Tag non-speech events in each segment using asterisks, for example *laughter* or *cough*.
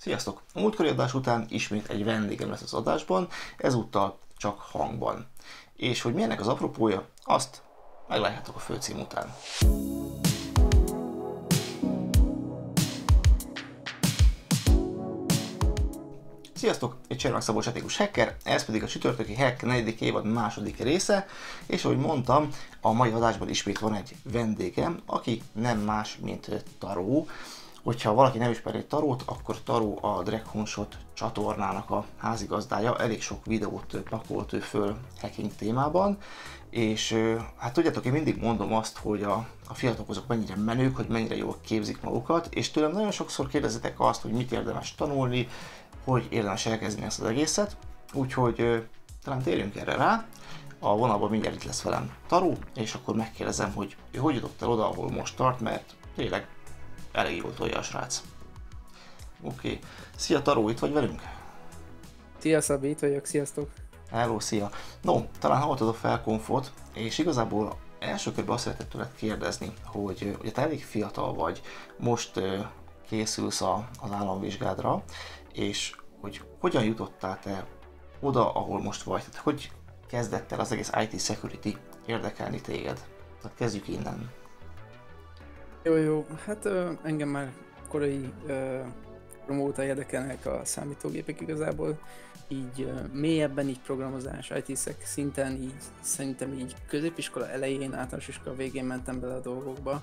Sziasztok! A múltkori adás után ismét egy vendégem lesz az adásban, ezúttal csak hangban. És hogy milyennek az apropója, azt meglátjátok a főcím után. Sziasztok! Egy Csermák Szabolcs etikus hacker, ez pedig a csütörtöki hack 4. évad második része, és ahogy mondtam, a mai adásban ismét van egy vendégem, aki nem más, mint Taró, Hogyha valaki nem ismeri Tarót, akkor Taró a Dragonshot csatornának a házigazdája, elég sok videót pakolt ő föl hacking témában, és hát tudjátok, én mindig mondom azt, hogy a, a fiatalok azok mennyire menők, hogy mennyire jól képzik magukat, és tőlem nagyon sokszor kérdezitek azt, hogy mit érdemes tanulni, hogy érdemes elkezdeni ezt az egészet, úgyhogy talán térjünk erre rá. A vonalban mindjárt itt lesz velem Taró, és akkor megkérdezem, hogy ő hogy jutott el oda, ahol most tart, mert tényleg elég jól tolja a srác. Oké. Okay. Szia Taró, itt vagy velünk? Szia Szabi, itt vagyok, sziasztok! Hello, szia! No, talán hallottad a felkonfot, és igazából első körben azt szeretett tőled kérdezni, hogy ugye te elég fiatal vagy, most készülsz a, az államvizsgádra, és hogy hogyan jutottál te oda, ahol most vagy? Tehát hogy kezdett el az egész IT security érdekelni téged? Tehát kezdjük innen. Jó, jó. Hát ö, engem már korai ö, óta érdekelnek a számítógépek igazából, így ö, mélyebben így programozás, it szinten így szerintem így középiskola elején, általános iskola végén mentem bele a dolgokba,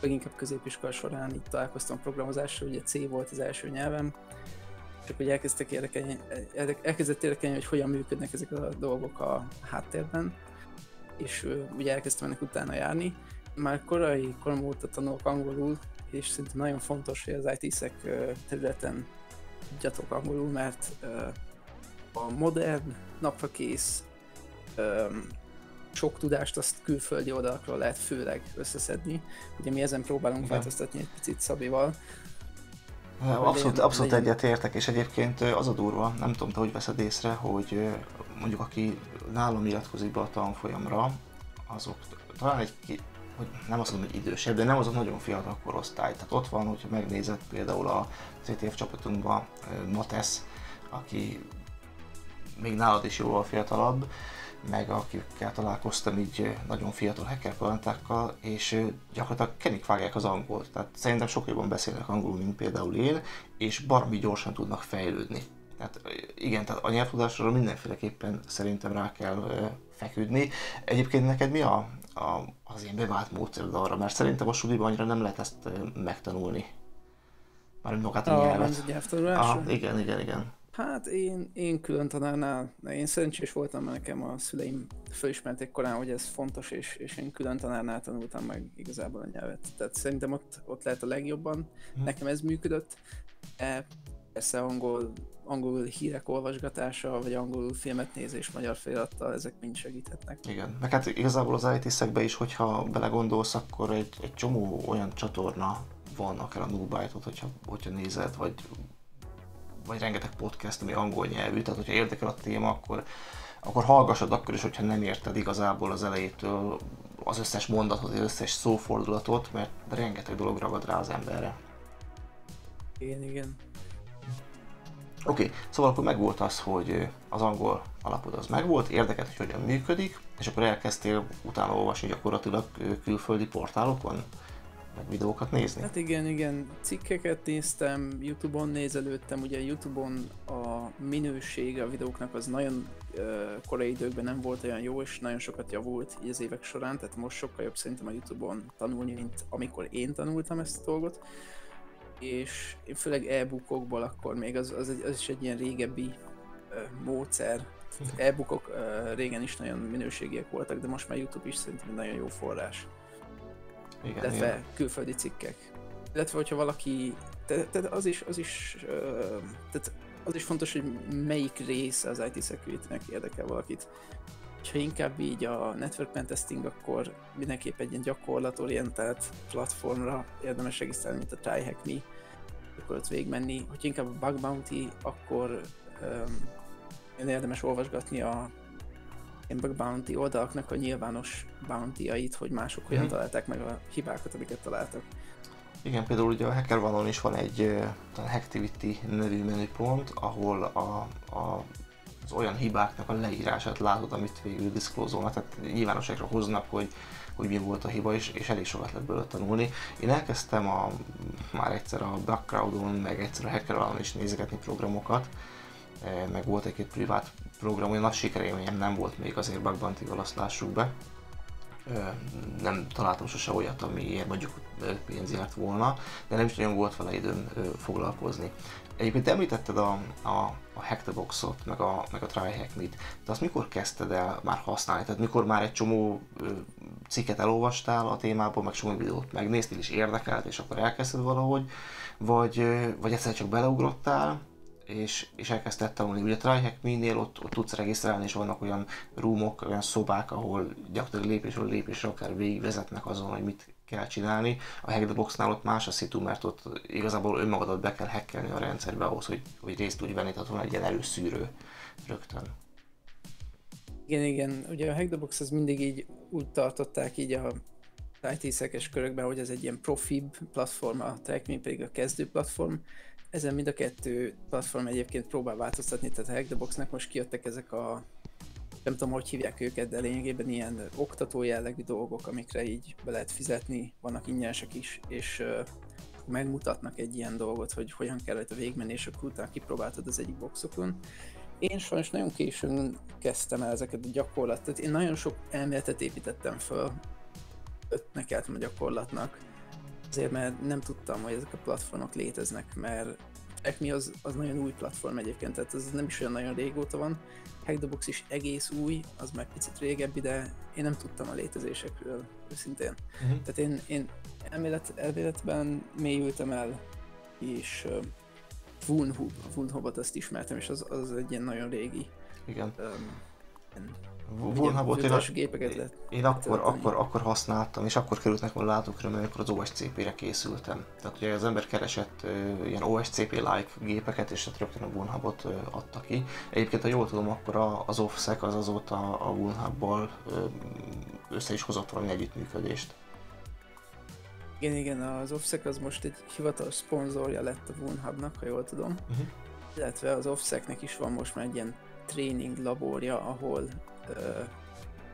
leginkább középiskola során így találkoztam programozással, ugye C volt az első nyelvem, csak hogy elkezdtek érdekelni, elkezdett érdekelni, hogy hogyan működnek ezek a dolgok a háttérben, és ugye elkezdtem ennek utána járni, már korai korom óta tanulok angolul, és szerintem nagyon fontos, hogy az IT-szek területen tudjatok angolul, mert a modern, naprakész, sok tudást azt külföldi oldalakról lehet főleg összeszedni. Ugye mi ezen próbálunk Igen. változtatni egy picit Szabival. Abszolút, abszolút egyetértek, és egyébként az a durva, nem tudom te hogy veszed észre, hogy mondjuk aki nálam iratkozik be a tanfolyamra, azok talán egy hogy nem azt mondom, hogy idősebb, de nem az a nagyon fiatal korosztály. Tehát ott van, hogyha megnézed például a CTF csapatunkban Matesz, aki még nálad is jóval fiatalabb, meg akikkel találkoztam így nagyon fiatal hacker palantákkal, és gyakorlatilag kenik vágják az angolt. Tehát szerintem sokkal jobban beszélnek angolul, mint például én, és baromi gyorsan tudnak fejlődni. Tehát igen, tehát a nyelvtudásról mindenféleképpen szerintem rá kell feküdni. Egyébként neked mi a, a, az ilyen bevált módszer arra, mert szerintem a suliban annyira nem lehet ezt megtanulni. Már magát a, a nyelvet. Ah, igen, igen, igen. Hát én, én külön tanárnál, én szerencsés voltam, mert nekem a szüleim fölismerték korán, hogy ez fontos, és, és én külön tanárnál tanultam meg igazából a nyelvet. Tehát szerintem ott, ott lehet a legjobban. Hm. Nekem ez működött. E, persze angol angol hírek olvasgatása, vagy angol filmet nézés magyar felirattal, ezek mind segíthetnek. Igen, meg hát igazából az it is, hogyha belegondolsz, akkor egy, egy csomó olyan csatorna van, akár a Nullbyte-ot, hogyha, hogyha nézed, vagy, vagy rengeteg podcast, ami angol nyelvű, tehát hogyha érdekel a téma, akkor, akkor hallgassad akkor is, hogyha nem érted igazából az elejétől az összes mondatot, az összes szófordulatot, mert rengeteg dolog ragad rá az emberre. Igen, igen. Oké, okay, szóval akkor megvolt az, hogy az angol alapod az megvolt, érdekelt, hogy hogyan működik, és akkor elkezdtél utána olvasni gyakorlatilag külföldi portálokon, meg videókat nézni? Hát igen, igen, cikkeket néztem, Youtube-on nézelődtem, ugye Youtube-on a minősége a videóknak az nagyon uh, korai időkben nem volt olyan jó, és nagyon sokat javult így az évek során, tehát most sokkal jobb szerintem a Youtube-on tanulni, mint amikor én tanultam ezt a dolgot és én főleg e-bookokból akkor még az, az, az is egy ilyen régebbi uh, módszer. E-bookok uh, régen is nagyon minőségiek voltak, de most már YouTube is szerintem egy nagyon jó forrás. Igen, Illetve igen. külföldi cikkek. Illetve, hogyha valaki, tehát te, az is, az is, uh, tehát az is fontos, hogy melyik része az IT security-nek érdekel valakit ha inkább így a network pentesting, akkor mindenképp egy ilyen gyakorlatorientált platformra érdemes regisztrálni, mint a TryHack Me, akkor ott végigmenni. Hogyha inkább a bug bounty, akkor um, érdemes olvasgatni a bug bounty oldalaknak a nyilvános bounty-ait, hogy mások hogyan mm. találták meg a hibákat, amiket találtak. Igen, például ugye a HackerOne-on is van egy uh, Hacktivity nevű menüpont, ahol a, a az olyan hibáknak a leírását látod, amit végül diszklózolnak, tehát nyilvánosságra hoznak, hogy, hogy mi volt a hiba, és, és elég sokat lehet belőle tanulni. Én elkezdtem a, már egyszer a Backcrowdon, meg egyszer a HackerOne-on is nézegetni programokat, meg volt egy-két privát program, olyan nagy sikerélményem nem volt még azért Bug Bounty-val, azt lássuk be. Nem találtam sose olyat, amiért mondjuk pénz járt volna, de nem is nagyon volt vele időm foglalkozni. Egyébként említetted a, a, a Hack the Box-ot, meg a, meg a Try Me-t, de azt mikor kezdted el már használni? Tehát mikor már egy csomó cikket elolvastál a témából, meg csomó videót megnéztél és érdekelt, és akkor elkezdted valahogy, vagy, vagy egyszer csak beleugrottál, és, és elkezdett tanulni. Ugye a TryHack minél ott, ott tudsz regisztrálni, és vannak olyan roomok, olyan szobák, ahol gyakorlatilag lépésről lépésre akár végigvezetnek azon, hogy mit kell csinálni. A Hack the Box-nál ott más a szitu, mert ott igazából önmagadat be kell hackelni a rendszerbe ahhoz, hogy, hogy részt tudj venni, tehát van egy ilyen előszűrő rögtön. Igen, igen. Ugye a Hack the Box az mindig így úgy tartották így a IT szekes körökben, hogy ez egy ilyen profibb platform, a TrackMe pedig a kezdő platform, ezen mind a kettő platform egyébként próbál változtatni, tehát a Hack the Boxnak most kijöttek ezek a nem tudom, hogy hívják őket, de lényegében ilyen oktató jellegű dolgok, amikre így be lehet fizetni, vannak ingyenesek is, és uh, megmutatnak egy ilyen dolgot, hogy hogyan kell a végmenni, és akkor utána kipróbáltad az egyik boxokon. Én sajnos nagyon későn kezdtem el ezeket a gyakorlatot, én nagyon sok elméletet építettem föl, ötnek a gyakorlatnak, Azért, mert nem tudtam, hogy ezek a platformok léteznek, mert Acme az, az nagyon új platform egyébként, tehát ez nem is olyan nagyon régóta van. Hack the Box is egész új, az meg picit régebbi, de én nem tudtam a létezésekről őszintén. Uh-huh. Tehát én, én elmélet, elméletben mélyültem el, és uh, Wunhub, Wunhubot azt ismertem, és az, az egy ilyen nagyon régi Igen. Um, Volnabot én, gépeket lehet én akkor, akkor, akkor, használtam, és akkor került nekem a látóköröm, amikor az OSCP-re készültem. Tehát ugye az ember keresett uh, ilyen OSCP-like gépeket, és hát rögtön a Wunhubot uh, adta ki. Egyébként, ha jól tudom, akkor a, az OffSec az azóta a Wunhubbal uh, össze is hozott valami együttműködést. Igen, igen, az OffSec az most egy hivatalos szponzorja lett a Wunhubnak, ha jól tudom. Uh-huh. Illetve az OffSecnek is van most már egy ilyen tréning laborja, ahol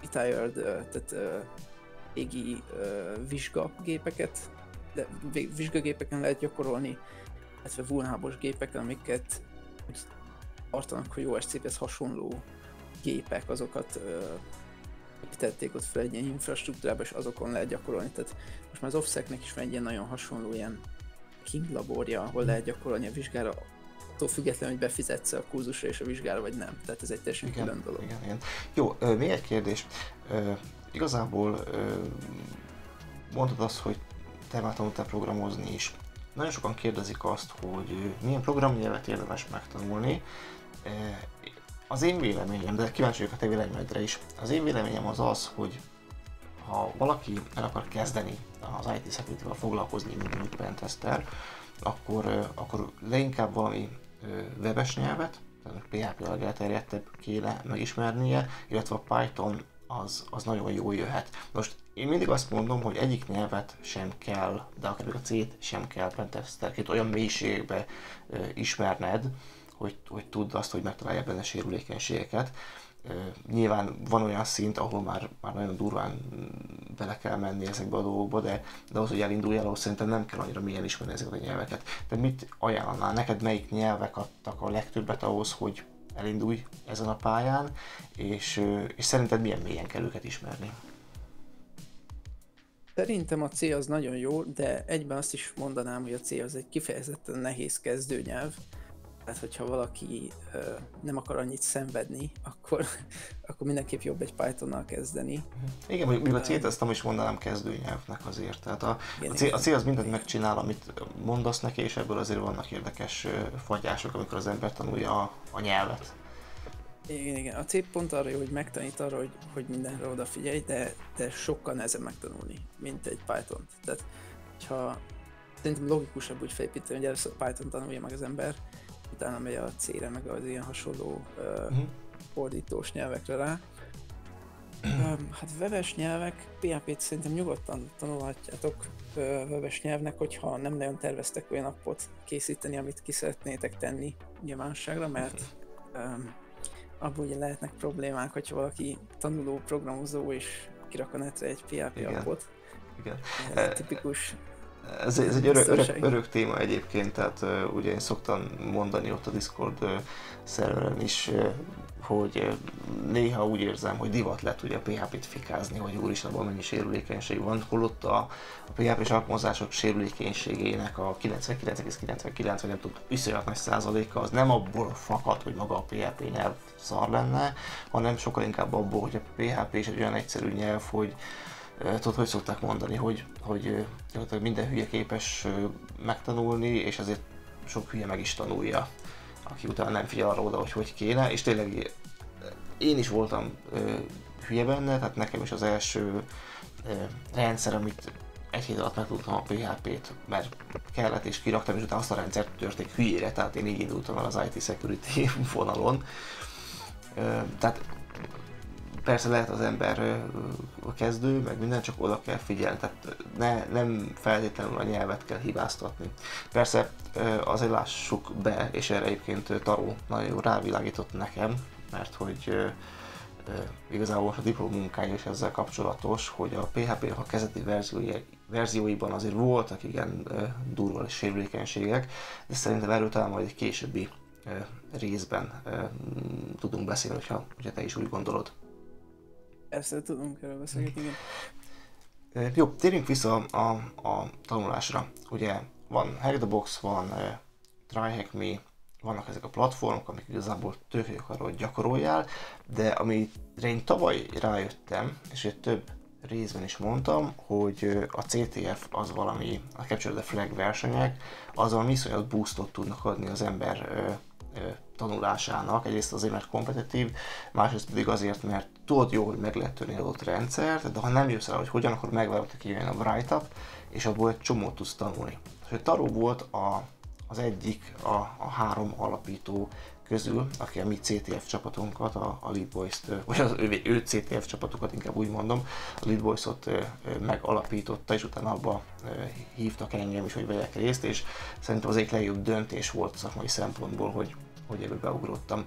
retired, tehát égi vizsgagépeket, de vizsgagépeken lehet gyakorolni, illetve vulnábos gépeken, amiket úgy tartanak, hogy OSCP-hez hasonló gépek, azokat építették ott fel egy ilyen infrastruktúrába, és azokon lehet gyakorolni. Tehát most már az offsec is van egy ilyen nagyon hasonló ilyen King laborja, ahol lehet gyakorolni a vizsgára attól függetlenül, hogy befizetsz a kurzusra és a vizsgára, vagy nem. Tehát ez egy teljesen igen, külön dolog. Igen, igen. Jó, még egy kérdés. Ö, igazából ö, mondtad azt, hogy te már tanultál programozni is. Nagyon sokan kérdezik azt, hogy milyen programnyelvet érdemes megtanulni. Az én véleményem, de kíváncsi vagyok a te véleményedre is. Az én véleményem az az, hogy ha valaki el akar kezdeni az IT security foglalkozni, mint, mint pentester, akkor, akkor leginkább valami webes nyelvet, tehát PHP a elterjedtebb kéne megismernie, illetve a Python az, az nagyon jól jöhet. Most én mindig azt mondom, hogy egyik nyelvet sem kell, de akár a C-t sem kell pentesterként olyan mélységbe ismerned, hogy, hogy tudd azt, hogy megtalálja benne sérülékenységeket nyilván van olyan szint, ahol már, már nagyon durván bele kell menni ezekbe a dolgokba, de, de ahhoz, hogy elindulj el, szerintem nem kell annyira mélyen ismerni ezeket a nyelveket. De mit ajánlanál? Neked melyik nyelvek adtak a legtöbbet ahhoz, hogy elindulj ezen a pályán, és, és szerinted milyen mélyen kell őket ismerni? Szerintem a C az nagyon jó, de egyben azt is mondanám, hogy a C az egy kifejezetten nehéz kezdőnyelv, tehát, hogyha valaki uh, nem akar annyit szenvedni, akkor, *laughs* akkor mindenképp jobb egy Pythonnal kezdeni. Igen, még a C-t ezt nem is mondanám kezdőnyelvnek azért. Tehát a, igen, a, C, a C az mindent megcsinál, amit mondasz neki, és ebből azért vannak érdekes fagyások, amikor az ember tanulja a, a nyelvet. Igen, igen. A C pont arra jó, hogy megtanít arra, hogy, hogy mindenre odafigyelj, de, de sokkal nehezebb megtanulni, mint egy Python. Tehát, ha szerintem logikusabb úgy felépíteni, hogy először Python tanulja meg az ember, utána megy a C-re, meg az ilyen hasonló uh, uh-huh. fordítós nyelvekre rá. *clears throat* hát webes nyelvek, PHP-t szerintem nyugodtan tanulhatjátok webes nyelvnek, hogyha nem nagyon terveztek olyan appot készíteni, amit ki szeretnétek tenni nyilvánosságra, mert um, abból ugye lehetnek problémák, hogyha valaki tanuló programozó és kirak a netre egy PHP Igen. appot. Igen. Ez tipikus ez, ez egy örök, örök, örök téma egyébként, tehát ugye én szoktam mondani ott a Discord szerveren is, hogy néha úgy érzem, hogy divat lett ugye a PHP-t fikázni, hogy úristen, abban mennyi sérülékenység van, holott a, a PHP-s alkalmazások sérülékenységének a 99,99 vagy nem tudom, iszonyat nagy százaléka az nem abból fakad, hogy maga a PHP nyelv szar lenne, hanem sokkal inkább abból, hogy a PHP is egy olyan egyszerű nyelv, hogy tudod, hogy szokták mondani, hogy, hogy minden hülye képes megtanulni, és ezért sok hülye meg is tanulja, aki utána nem figyel arra oda, hogy hogy kéne, és tényleg én is voltam hülye benne, tehát nekem is az első rendszer, amit egy hét alatt megtudtam a PHP-t, mert kellett és kiraktam, és utána azt a rendszert törték hülyére, tehát én így indultam el az IT security *laughs* vonalon. Tehát persze lehet az ember a kezdő, meg minden, csak oda kell figyelni, tehát ne, nem feltétlenül a nyelvet kell hibáztatni. Persze azért lássuk be, és erre egyébként Taró nagyon jó rávilágított nekem, mert hogy igazából a diplomunkája is ezzel kapcsolatos, hogy a PHP-nek a kezdeti verziói, verzióiban azért voltak igen durva sérülékenységek, de szerintem erről talán majd egy későbbi részben tudunk beszélni, hogyha, hogyha te is úgy gondolod. Persze, tudunk erről beszélgetni, igen. Jó, térjünk vissza a, a tanulásra. Ugye van Hack the Box, van uh, TryHack Me, vannak ezek a platformok, amik igazából tök arra, hogy gyakoroljál, de amire én tavaly rájöttem, és egy több részben is mondtam, hogy a CTF az valami, a Capture the Flag versenyek, az valami iszonyat boostot tudnak adni az ember tanulásának. Egyrészt azért, mert kompetitív, másrészt pedig azért, mert tudod jó, hogy meg lehet törni adott rendszert, de ha nem jössz el, hogy hogyan, akkor megvárod, hogy kijön a write-up, és abból egy csomót tudsz tanulni. És Taró volt a, az egyik a, a három alapító közül, aki a mi CTF csapatunkat, a, a Lead Boys-t, vagy az ő, ő CTF csapatukat inkább úgy mondom, a Lead Boys-ot megalapította, és utána abba hívtak engem is, hogy vegyek részt, és szerintem az egyik legjobb döntés volt szakmai szempontból, hogy, hogy ebbe beugrottam.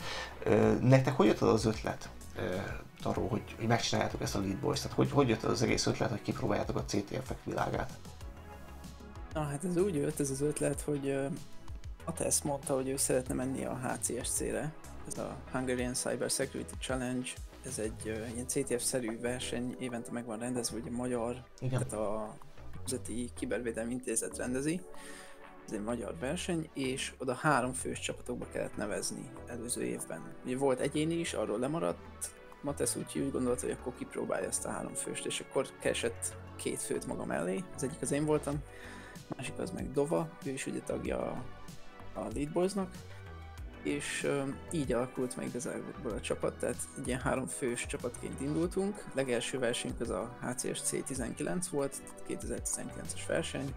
Nektek hogy jött az, az ötlet, arról, hogy, hogy megcsináljátok ezt a Lead Boys? Tehát hogy, hogy jött az egész ötlet, hogy kipróbáljátok a CTF-ek világát? Na hát ez úgy jött ez az ötlet, hogy a Tess mondta, hogy ő szeretne menni a HCSC-re, ez a Hungarian Cyber Security Challenge, ez egy uh, ilyen CTF-szerű verseny, évente meg van rendezve, ugye magyar, Igen. tehát a Nemzeti Kibervédelmi Intézet rendezi, ez egy magyar verseny, és oda három fős csapatokba kellett nevezni előző évben. Ugye volt egyéni is, arról lemaradt, Matesz úgy, úgy gondolta, hogy akkor kipróbálja ezt a három főst, és akkor keresett két főt maga mellé, az egyik az én voltam, másik az meg Dova, ő is ugye tagja a, a Lead Boys-nak, és így alakult meg igazából a csapat, tehát egy ilyen három fős csapatként indultunk. Legelső versenyünk az a HCSC 19 volt, 2019-es verseny,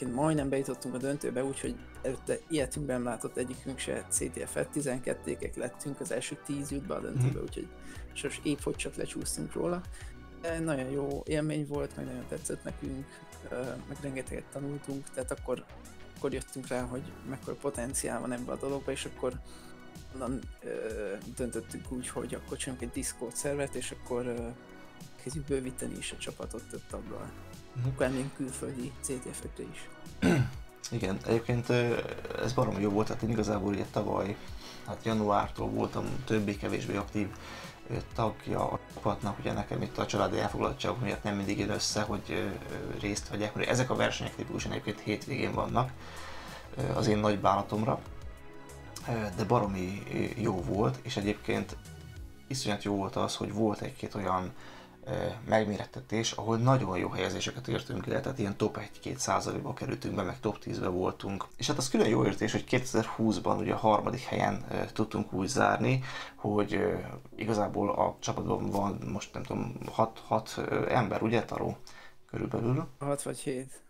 egyébként majdnem bejutottunk a döntőbe, úgyhogy előtte ilyetünkben látott egyikünk se CTF-et, 12-ek lettünk, az első 10 jut be a döntőbe, mm. úgyhogy sos épp hogy csak lecsúsztunk róla. De nagyon jó élmény volt, meg nagyon tetszett nekünk, meg rengeteget tanultunk, tehát akkor, akkor jöttünk rá, hogy mekkora potenciál van ebbe a dologba, és akkor onnan ö, döntöttük úgy, hogy akkor csinálunk egy Discord szervet, és akkor ö, kezdjük bővíteni is a csapatot több taggal. Uh-huh. Akkor külföldi CTF-ekre is. *clears throat* Igen, egyébként ez barom jó volt, tehát én igazából ugye tavaly, hát januártól voltam többé-kevésbé aktív tagja a csapatnak, ugye nekem itt a családi elfoglaltságok miatt nem mindig jön össze, hogy részt vegyek, mert ezek a versenyek tipikusan egyébként hétvégén vannak az én nagy bánatomra, de baromi jó volt, és egyébként iszonyat jó volt az, hogy volt egy-két olyan megmérettetés, ahol nagyon jó helyezéseket értünk el, tehát ilyen top 1-2 százalékba kerültünk be, meg top 10-be voltunk. És hát az külön jó értés, hogy 2020-ban ugye a harmadik helyen tudtunk úgy zárni, hogy igazából a csapatban van most nem tudom 6 ember, ugye Taró? Körülbelül. 6 vagy 7.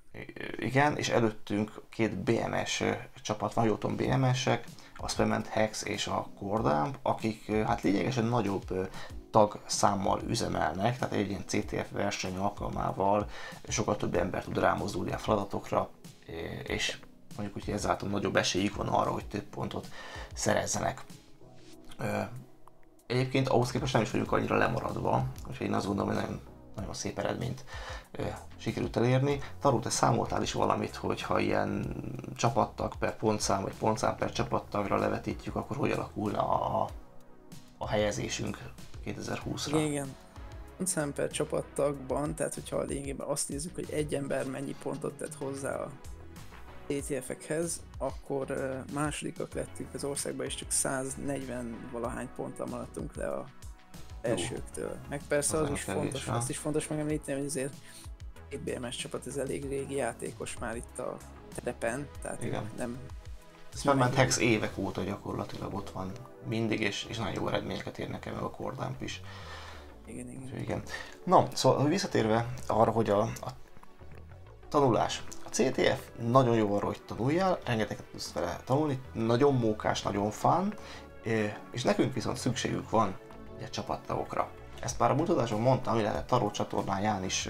Igen, és előttünk két BMS csapat van, Jóton BMS-ek, a Spement Hex és a Cordamp, akik hát lényegesen nagyobb tag számmal üzemelnek, tehát egy ilyen CTF verseny alkalmával sokkal több ember tud rámozdulni a feladatokra, és mondjuk, hogy ezáltal nagyobb esélyük van arra, hogy több pontot szerezzenek. Egyébként ahhoz képest nem is vagyunk annyira lemaradva, úgyhogy én azt gondolom, hogy nagyon, nagyon szép eredményt sikerült elérni. Taró, te számoltál is valamit, hogy ha ilyen csapattag per pontszám, vagy pontszám per csapattagra levetítjük, akkor hogy alakulna a, a helyezésünk 2020-ra? Igen. Pontszám per csapattagban, tehát hogyha a lényegében azt nézzük, hogy egy ember mennyi pontot tett hozzá a ETF-ekhez, akkor másodikak lettünk az országban, és csak 140 valahány ponttal maradtunk le a elsőktől. Meg persze az, az is fontos, ha? azt is fontos megemlíteni, hogy azért két BMS csapat, ez elég régi játékos már itt a terepen, tehát Igen. nem... Ez már ment Hex évek óta gyakorlatilag ott van mindig, és, és nagyon jó eredményeket érnek el a Kordamp is. Igen, igen. igen. Na, szóval visszatérve arra, hogy a, a tanulás. A CTF nagyon jó arra, hogy tanuljál, rengeteget tudsz vele tanulni, nagyon mókás, nagyon fán, és nekünk viszont szükségünk van ugye, csapattagokra. Ezt már a mutatáson mondtam, illetve Taró csatornáján is,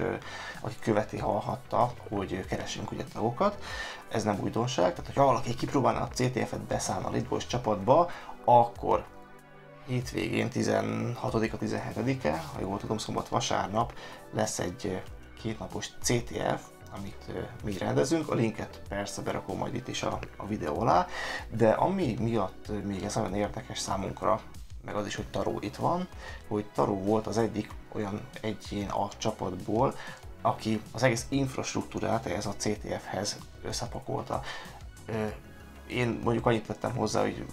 aki követi, hallhatta, hogy keresünk ugye tagokat. Ez nem újdonság, tehát ha valaki kipróbálna a CTF-et beszállna a Litbois csapatba, akkor hétvégén 16-a, 17-e, ha jól tudom, szombat vasárnap lesz egy kétnapos CTF, amit mi rendezünk. A linket persze berakom majd itt is a, a videó alá, de ami miatt még ez nagyon érdekes számunkra, meg az is, hogy Taró itt van, hogy Taró volt az egyik olyan egyén a csapatból, aki az egész infrastruktúrát ez a CTF-hez összepakolta. Én mondjuk annyit tettem hozzá, hogy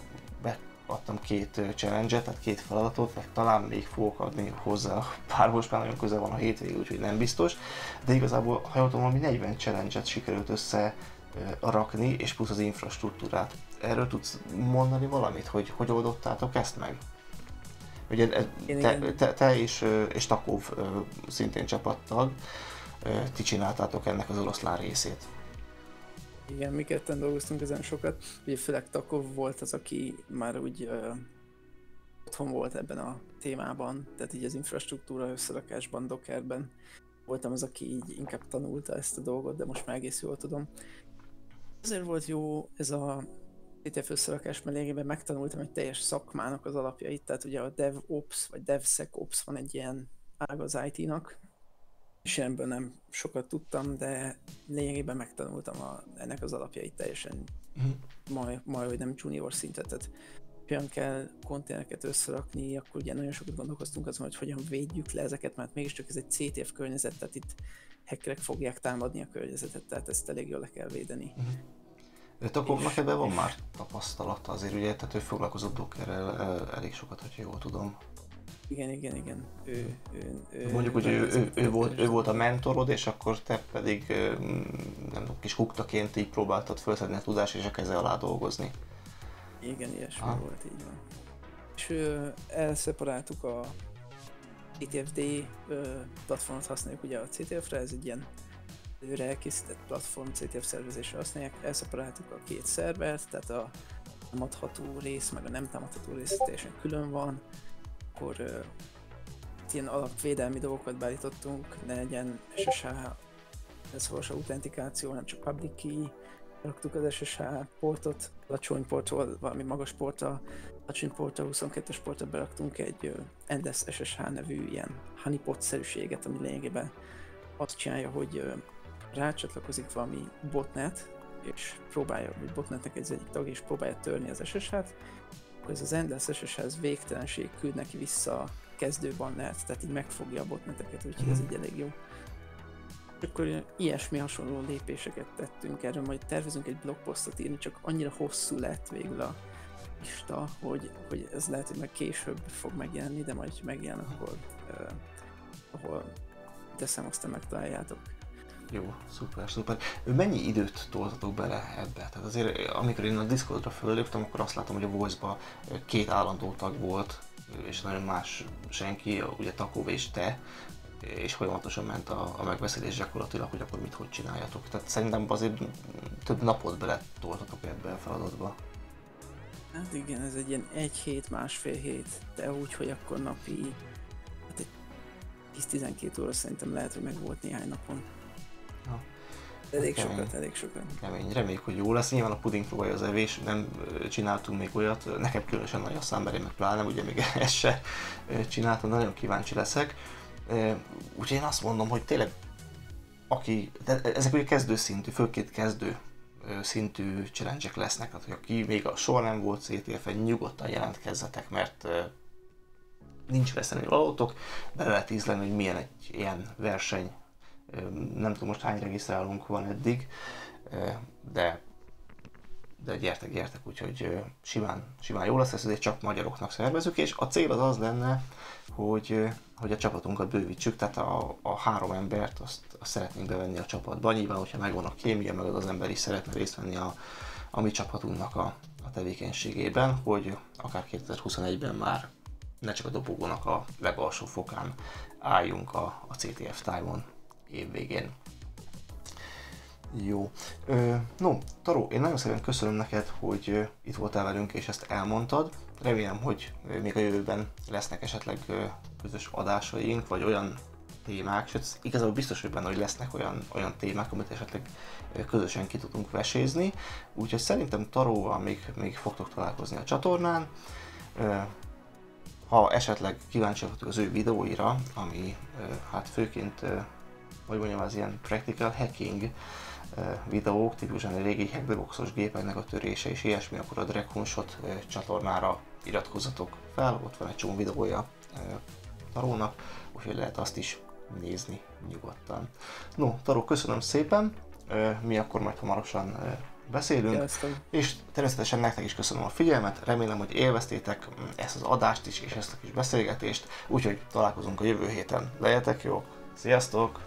adtam két challenge tehát két feladatot, meg talán még fogok adni hozzá, pár most már nagyon közel van a hétvég, úgyhogy nem biztos, de igazából, ha jól tudom, valami 40 challenge-et sikerült össze rakni, és plusz az infrastruktúrát. Erről tudsz mondani valamit, hogy hogy oldottátok ezt meg? Ugye te, te, te és, és Takov szintén csapattag, ti csináltátok ennek az oroszlán részét. Igen, mi ketten dolgoztunk ezen sokat. Ugye főleg Takov volt az, aki már úgy ö, otthon volt ebben a témában, tehát így az infrastruktúra összerakásban, Dockerben. Voltam az, aki így inkább tanulta ezt a dolgot, de most már egész jól tudom. Azért volt jó ez a CTF összerakás, mert lényegében megtanultam egy teljes szakmának az alapjait, tehát ugye a DevOps vagy DevSecOps van egy ilyen ág az IT-nak, és ebből nem sokat tudtam, de lényegében megtanultam a, ennek az alapjait teljesen, uh-huh. majd, majd, hogy nem junior szintet, tehát hogyan kell konténereket összerakni, akkor ugye nagyon sokat gondolkoztunk azon, hogy hogyan védjük le ezeket, mert mégiscsak ez egy CTF környezet, tehát itt hackerek fogják támadni a környezetet, tehát ezt elég jól le kell védeni. Uh-huh. De Takovnak ebben van már tapasztalata azért, ugye, tehát ő foglalkozott Dockerrel elég sokat, hogyha jól tudom. Igen, igen, igen. Ő, ő, ő, Mondjuk, hogy ő, ő, ő, volt, ő volt a mentorod, és akkor te pedig nem tudom, kis huktaként így próbáltad felszedni a tudást és a keze alá dolgozni. Igen, ilyesmi ah. volt, így van. És elszeparáltuk a CTFD platformot használjuk ugye a CTF-re, ez egy ilyen előre elkészített platform CTF szervezésre használják, elszeparáltuk a két szervert, tehát a támadható rész, meg a nem támadható rész teljesen külön van, akkor uh, ilyen alapvédelmi dolgokat beállítottunk, ne legyen SSH, a autentikáció, nem csak public key, raktuk az SSH portot, alacsony portról, valami magas portra, alacsony portra, 22-es portra beraktunk egy Endes SSH nevű ilyen honeypot-szerűséget, ami lényegében azt csinálja, hogy rácsatlakozik valami botnet, és próbálja, vagy botnetnek egy egyik tag, és próbálja törni az SSH-t, akkor ez az Endless SSH végtelenség küld neki vissza a kezdő bannert, tehát így megfogja a botneteket, úgyhogy ez egy elég jó. Akkor ilyesmi hasonló lépéseket tettünk, erről majd tervezünk egy blogposztot írni, csak annyira hosszú lett végül a lista, hogy, hogy ez lehet, hogy meg később fog megjelenni, de majd, megjelen, akkor uh, ahol teszem, aztán megtaláljátok. Jó, szuper, szuper. Mennyi időt toltatok bele ebbe? Tehát azért, amikor én a Discordra fölléptem, akkor azt látom, hogy a Voice-ba két állandó tag volt, és nagyon más senki, ugye Takov és te, és folyamatosan ment a, a megbeszélés gyakorlatilag, hogy akkor mit hogy csináljatok. Tehát szerintem azért több napot bele toltatok ebbe a feladatba. Hát igen, ez egy ilyen egy hét, másfél hét, de úgy, hogy akkor napi 10-12 óra szerintem lehet, hogy meg volt néhány napon. Ja. Elég kemény. sokat, elég sokat. Kemény. Reméljük, hogy jó lesz. Nyilván a puding próbálja az evés, nem csináltunk még olyat. Nekem különösen nagy a számberé, meg pláne, ugye még *laughs* ezt se csináltam, nagyon kíváncsi leszek. Úgyhogy én azt mondom, hogy tényleg aki, de ezek ugye kezdő szintű, főként kezdő szintű challenge lesznek, tehát hogy aki még a soha nem volt CTF-en, nyugodtan jelentkezzetek, mert nincs veszelni valótok, be lehet ízleni, hogy milyen egy ilyen verseny. Nem tudom most hány regisztrálunk van eddig, de de gyertek, gyertek, úgyhogy simán, simán jó lesz, ezt csak magyaroknak szervezük, és a cél az az lenne, hogy, hogy a csapatunkat bővítsük, tehát a, a három embert azt, azt szeretnénk bevenni a csapatba. Nyilván, hogyha megvan a kémia, meg az, az ember is szeretne részt venni a, a mi csapatunknak a, a tevékenységében, hogy akár 2021-ben már ne csak a dobogónak a legalsó fokán álljunk a, a CTF Time-on évvégén. Jó. Ö, no, Taró, én nagyon szépen köszönöm neked, hogy itt voltál velünk és ezt elmondtad. Remélem, hogy még a jövőben lesznek esetleg közös adásaink, vagy olyan témák, sőt igazából biztos, hogy benne, hogy lesznek olyan, olyan témák, amit esetleg közösen ki tudunk vesézni. Úgyhogy szerintem Taróval még, még fogtok találkozni a csatornán. Ha esetleg kíváncsiak az ő videóira, ami hát főként, hogy mondjam, az ilyen practical hacking videók, tipikusan a régi hackboxos gépeknek a törése és ilyesmi, akkor a Dragon Shot csatornára iratkozzatok fel, ott van egy csomó videója Tarónak, úgyhogy lehet azt is nézni nyugodtan. No, Taró, köszönöm szépen, mi akkor majd hamarosan beszélünk, Jeleztem. és természetesen nektek is köszönöm a figyelmet, remélem, hogy élveztétek ezt az adást is, és ezt a kis beszélgetést, úgyhogy találkozunk a jövő héten. Legyetek jók, sziasztok!